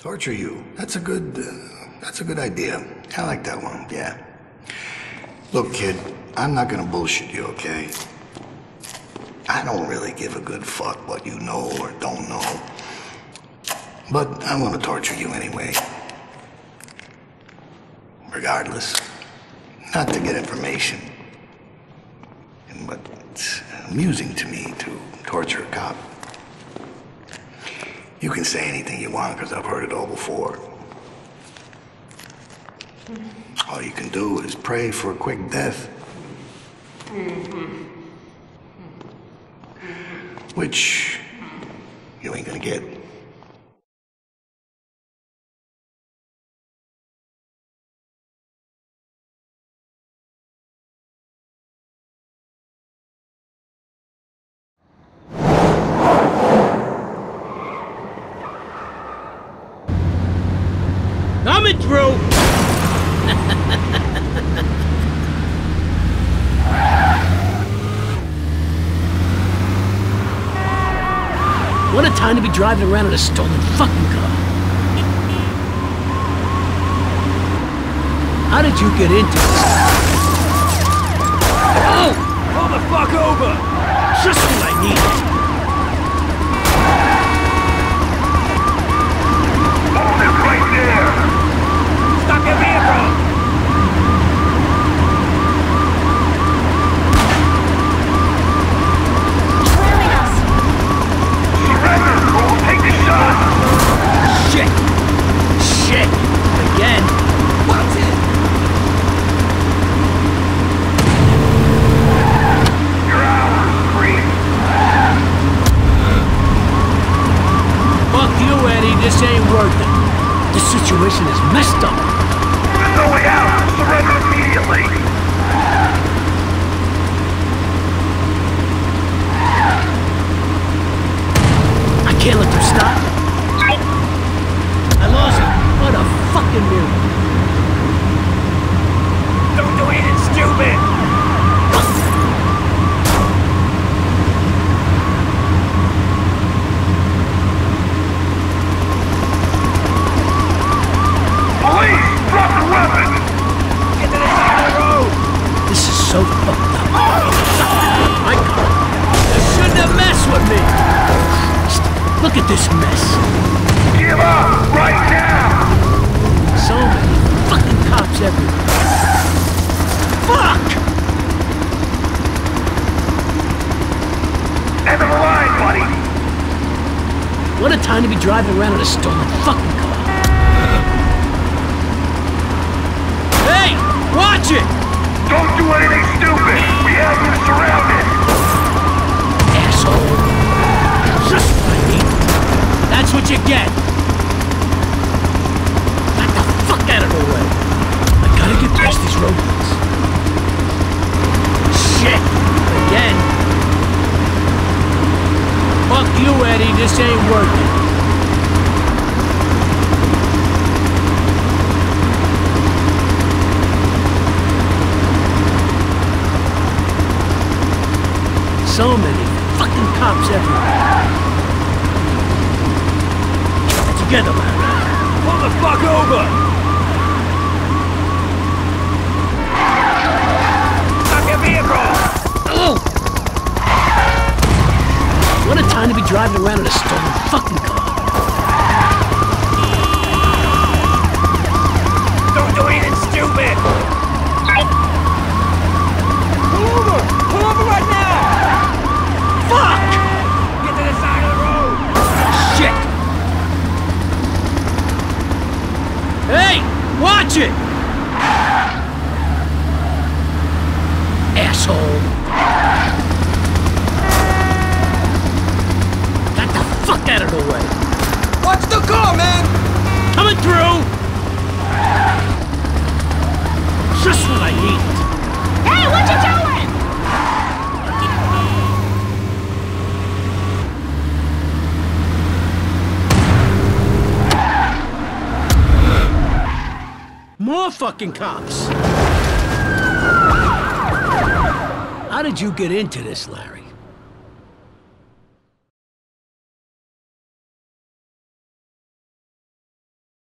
Torture you. That's a good, uh, that's a good idea. I like that one, yeah. Look, kid, I'm not gonna bullshit you, okay? I don't really give a good fuck what you know or don't know. But I'm gonna torture you anyway. Regardless. Not to get information. But it's amusing to me to torture a cop. You can say anything you want because I've heard it all before. All you can do is pray for a quick death. Which you ain't gonna get. What a time to be driving around in a stolen fucking car. How did you get into this? Oh! Pull the fuck over! Just what I needed. Hold it right there! Stop your vehicle! Surrender or we'll take the shot! Shit! Shit! Again! What's it? You're ours, Creed! Fuck you, Eddie. This ain't worth it. This situation is messed up. There's no way out! Surrender immediately! I can't let them stop. I lost it. What a fucking miracle. Don't do anything stupid! Look at this mess. Give up! Right now! So many fucking cops everywhere. Fuck! End of the line, buddy! What a time to be driving around in a stolen fucking car. Hey! Watch it! Don't do anything stupid! We have you surrounded! Ain't it. So many fucking cops everywhere. Get together, man. Pull the fuck over! What a time to be driving around in a stolen fucking car. Don't do anything stupid! Pull over! Pull over right now! Fuck! Get to the side of the road! Shit! Hey! Watch it! Asshole! Get the fuck out of the way! Watch the car, man! Coming through! Just what I need. Hey, what you doing? More fucking cops! How did you get into this, Larry?